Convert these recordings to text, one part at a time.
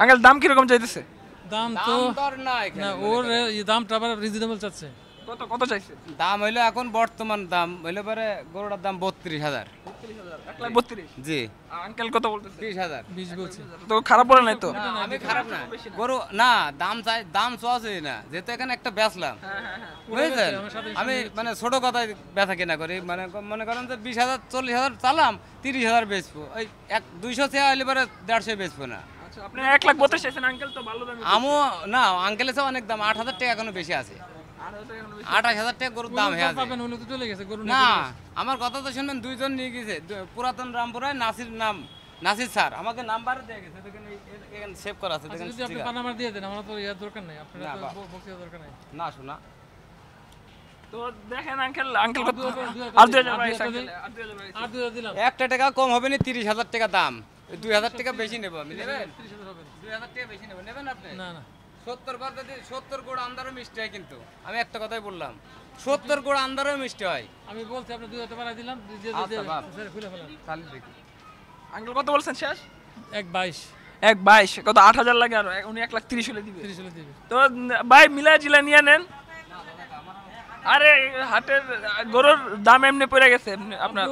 Uncle দাম কীরকম চাইতেছে? দাম তো না ওর এই দামটা আবার রিজনেবল চাচ্ছে। কত কত চাইছে? দাম হইল এখন বর্তমান দাম হইলে পরে গরুটার দাম বত্রিশ হাজার। জি। আঙ্কেল কত বলতেছে? বিশ হাজার। বিশ বলছে। তো খারাপ বলে নাই তো? আমি খারাপ না গরু না দাম চাই দাম না। যেহেতু এখানে একটা বেচলাম। বুঝেছেন? আমি মানে ছোট কথায় বেচা কেনা করি। মানে মনে করেন যে বিশ হাজার চল্লিশ হাজার চালাম তিরিশ হাজার বেচবো। ওই এক দুইশো চেয়ে হইলে পরে দেড়শো বেচবো না। আপনি এক লাখ বত্রিশ চাইছেন আঙ্কেল তো ভালো দামে আমও না আঙ্কেলের চেয়ে অনেক দাম আট হাজার টাকা এখনও বেশি আছে। আঠাশ হাজার টাকা গরুর দাম হয়ে আছে। পাবেন হলে তো চলে গেছে গরু না আমার কথা তো শুনবেন দুইজন নিয়ে গেছে পুরাতন রামপুরায় নাসির নাম নাসির স্যার আমাকে নাম্বার দিয়ে গেছে দেখেন এই- এই- এখানে সেভ করা আছে দেখেন যদি আপনি sticker। দিয়ে দেন আমার তো ইয়ার দরকার নাই আপনার তো বা- দরকার নাই। না শোনা। তো দেখেন আঙ্কেল আঙ্কেল কত দুই হাজার, দুই হাজার আর দুই হাজার আর বাইশ দুই হাজার আঙ্কেল আর দুই হাজার বাইশ। আর দুই হাজার দিলাম একটা টাকা কম হবে না তিরিশ হাজার টাকা দাম। দুই হাজার টাকা বেশি নেব আমি নেবেন। দুই হাজার টাকা বেশি নেবেন নেবেন আপনি? না না। সত্তর বার যদি সত্তর গোড় আন্দারও মিষ্টি হয় কিন্তু আমি একটা কথাই বললাম সত্তর গোড় আন্দারও মিষ্টি হয়। আমি বলছি আপনি দুই হাজার বাড়াই দিলাম আচ্ছা, দিয়ে- বাপ। স্যার, খুলে ফেলান। তাহলে দেখি। আঙ্কেল কত বলছেন শেষ? এক বাইশ। এক বাইশ কত আট হাজার লাগে আর উনি এক লাখ তিরিশ হলে দিবে। তিরিশ হলে দিবে। তো ভাই মিলা জিলা নিয়ে নেন। আরে হাটের গরুর দাম এমনি পড়ে গেছে আপনার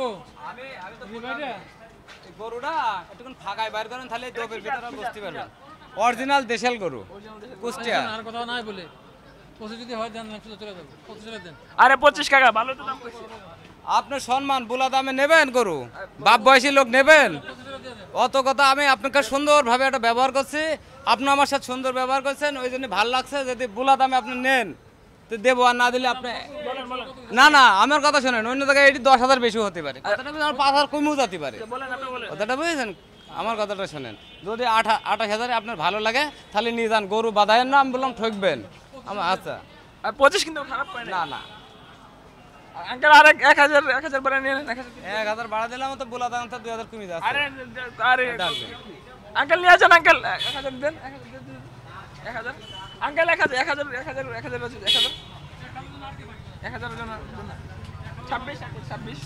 আমি আমি তো গরুটা ফাঁকায় বাইর করেন তাহলে দোপের ভিতরে বুঝতে পারবেন। অরিজিনাল দেশাল গরু কুষ্টিয়া। আর কথা নাই বলে। যদি হয় দেন না, শুধু চলে যাব। পঁচিশ হলে দেন। আরে পঁচিশ টাকা ভালো তো দাম কইছে আপনার সম্মান বুলা দামে নেবেন গরু? বাপ বয়সী লোক নেবেন? অত কথা আমি আপনাকে সুন্দরভাবে একটা ব্যবহার করছি। আপনি আমার সাথে সুন্দর ব্যবহার করছেন ওই জন্য ভালো লাগছে যদি বুলা দামে আপনি নেন। তো দেবো আর না দিলে আপনি না না আমার কথা শোনেন অন্য জায়গায় এটি দশ হাজার বেশি হতে পারে। কথাটা আমার পাঁচ হাজার কমেও যেতে পারে। বলেন কথাটা বুঝেছেন? আমার কথাটা শোনেন যদি আঠা আঠাশ হাজারে আপনার ভালো লাগে তাহলে নিয়ে যান গরু বাধায়ের না আমি বললাম ঠকবেন। আমার আচ্ছা। আর পঁচিশ কিন্তু খারাপ না। না আঙ্কেল আর এক- হাজার এক হাজার বাড়া নিয়ে এক হাজার বাড়া দিলাম তো বোলা দাম তো দুই হাজার কমে যাচ্ছে। আরে আরে আঙ্কেল নিয়ে আঙ্কেল। এক হাজার দেন এক হাজার দেন, দেন। এক হাজার। আঙ্কেল এক হাজার এক হাজার এক হাজার এক হাজার আছে, এক হাজার এক হাজার জন জন। ছাব্বিশ এক লাখ ছাব্বিশ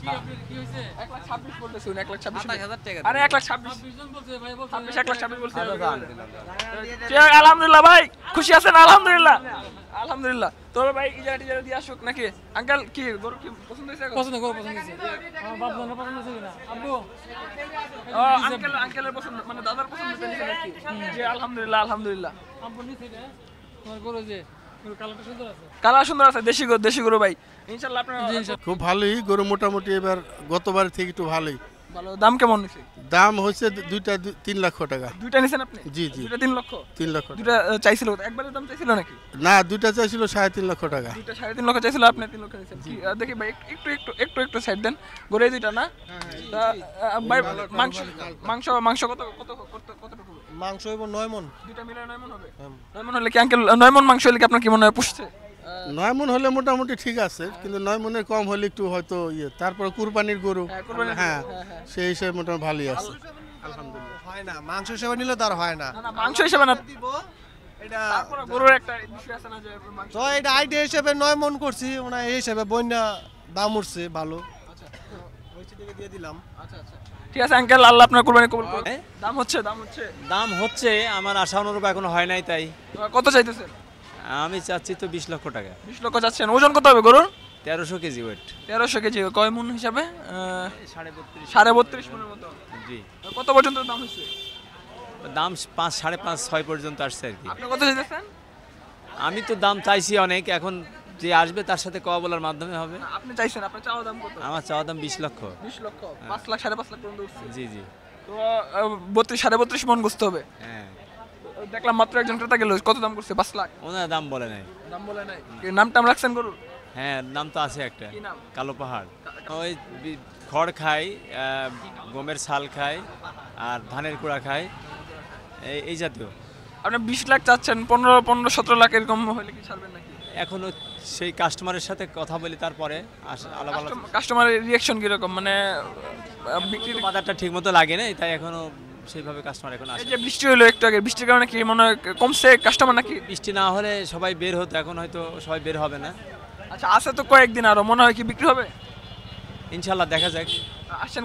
কি আপনি- কি হয়েছে এক লাখ ছাব্বিশ বলতেছি উনি, এক লাখ ছাব্বিশ হাজার টাকা আরে এক লাখ ছাব্বিশ। বিশজন বলছে ভাই বলছে। ছাব্বিশ এক লাখ ছাব্বিশ বলছি। যান, দিলাম, যান। ঠিক আছে, আলহামদুলিল্লাহ ভাই খুশি আছেন? আলহামদুলিল্লাহ। আলহামদুলিল্লাহ। তোর ভাই ইজারা টিজারা দিয়ে আসুক নাকি? আঙ্কেল কি গরু কি পছন্দ হয়েছে পছন্দ করো পছন্দ হয়েছে। আমার বাপ জানা পছন্দ হয়েছে কিনা? আব্বু? ও, আঙ্কেল আঙ্কেলের পছন্দ মানে দাদার পছন্দ হয়েছে নাকি? জি আলহামদুলিল্লাহ আলহামদুলিল্লাহ। আব্বু তোমার গরু যে গরু সুন্দর আছে। কালা সুন্দর আছে দেশি গরু দেশি গরু ভাই। ইনশাল্লাহ আপনার খুব ভালোই গরু মোটামুটি এবার গতবার থেকে একটু ভালোই। ভালো দাম কেমন নিছে? দাম হচ্ছে দু- দুইটা তিন লক্ষ টাকা। দুইটা নিছেন আপনি? জি জি। দুইটা তিন লক্ষ? তিন লক্ষ দুইটা চাইছিল একবারে দাম চাইছিল নাকি? না দুইটা চাইছিল সাড়ে তিন লক্ষ টাকা। দুইটা সাড়ে তিন লক্ষ চাইছিল আপনি তিন লক্ষ নিছেন। দেখি ভাই একটু একটু একটু একটু সাইড দেন। গরু এই দুইটা না? আহ, ভাই মাংস মাংস মাংস কত কত? মাংস এবং নয় মন দুইটা মিলে নয় মন হবে? নয় মন হলে কি আঙ্কেল নয় মন মাংস হলে কি আপনার কি মনে হয় পুষছে? নয় মন হলে মোটামুটি ঠিক আছে কিন্তু নয় মনের কম হলে একটু হয়তো ইয়ে। তারপর কুরবানির গরু হ্যাঁ সেই হিসেবে মোটামুটি ভালোই আছে। হয় না মাংস হিসেবে নিলে তার হয় না। না না মাংস হিসেবে না। এটা গরুর একটা বিষয় আছে না যে মাংস তো এটা আইডিয়া হিসেবে নয় মন করছি ওনা এই হিসেবে বন্যা দাম উঠছে ভালো। দিয়ে দিলাম। আচ্ছা আচ্ছা। ঠিক আছে আঙ্কেল আল্লাহ আপনার কুরবানি কবুল করুন দাম হচ্ছে দাম হচ্ছে। দাম হচ্ছে আমার আশা অনুরূপ এখনও হয় নাই তাই। কত চাইতেছেন? আমি চাচ্ছি তো বিশ লক্ষ টাকা। বিশ লক্ষ চাচ্ছেন। ওজন কত হবে গরুর? তেরোশো কেজি ওয়েট তেরোশো কেজি কয় মন হিসাবে? সাড়ে বত্রিশ। সাড়ে বত্রিশ মনের মতো। জি। কত পর্যন্ত দাম হচ্ছে দাম পাঁচ সাড়ে পাঁচ ছয় পর্যন্ত আসছে আর কি। আপনি কত চাইতেছেন? আমি তো দাম চাইছি অনেক এখন যে আসবে তার সাথে কওয়া বলার মাধ্যমে হবে। আপনি চাইছেন আপনার চাওয়া দাম কত? আমার চাওয়া দাম বিশ লক্ষ। বিশ লক্ষ পাঁচ লাখ সাড়ে পাঁচ লাখ পর্যন্ত জি জি। তো বত্রিশ সাড়ে বত্রিশ মন বুঝতে হবে। হ্যাঁ। দেখলাম মাত্র একজন ক্রেতা গেল কত দাম করছে? পাঁচ লাখ। ওনার দাম বলে নাই। দাম বলে নাই। কি নাম টাম রাখছেন গরুর? হ্যাঁ নাম তো আছে একটা। কালো পাহাড়। ওই খড় খাই গমের ছাল খায় আর ধানের কুড়া খায় এই এই জাতীয়। আপনি বিশ লাখ চাচ্ছেন পনেরো পনেরো সতেরো লাখ এরকম হলে কি ছাড়বেন নাকি? এখনও সেই কাস্টমারের সাথে কথা বলি তারপরে আলাপ কাস্টমারের রিয়াকশন কীরকম? মানে বিক্রির বাজারটা ঠিক মতো লাগে না তাই এখনও সেইভাবে কাস্টমার এখন আসে যে বৃষ্টি হলো একটু আগে বৃষ্টির কারণে কি মনে হয় কমছে কাস্টমার নাকি? বৃষ্টি না হলে সবাই বের হতো এখন হয়তো সবাই বের হবে না। আচ্ছা আছে তো কয়েকদিন আরও মনে হয় কি বিক্রি হবে? ইনশাল্লাহ দেখা যাক। আসছেন